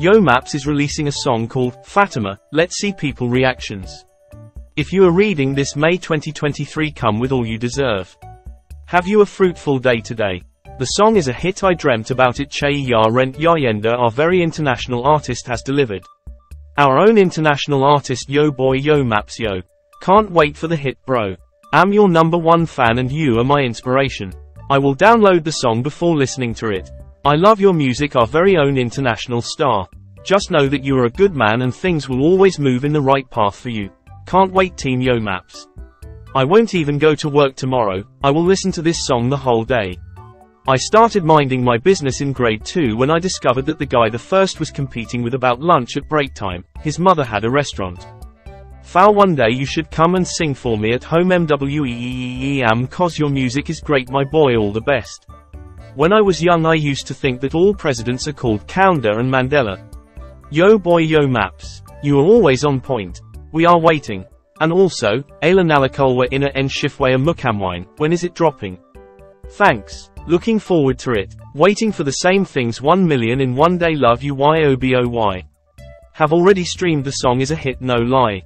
Yo Maps is releasing a song called Fatima, Let's See People Reactions. If you are reading this May 2023 come with all you deserve. Have you a fruitful day today? The song is a hit I dreamt about it Che Ya Rent Yayenda our very international artist has delivered. Our own international artist Yo Boy Yo Maps Yo. Can't wait for the hit bro. I'm your number one fan and you are my inspiration. I will download the song before listening to it. I love your music our very own international star. Just know that you are a good man and things will always move in the right path for you. Can't wait Team Yo Maps. I won't even go to work tomorrow, I will listen to this song the whole day. I started minding my business in grade 2 when I discovered that the guy the first was competing with about lunch at break time, his mother had a restaurant. Foul one day you should come and sing for me at home MWEEEM cause your music is great my boy all the best. When I was young I used to think that all presidents are called Kaunda and Mandela. Yo boy yo maps. You are always on point. We are waiting. And also, Ayla Nalakolwa Ina En Shifwaya Mukamwine, when is it dropping? Thanks. Looking forward to it. Waiting for the same things 1 million in one day love you YOBOY. Have already streamed the song is a hit no lie.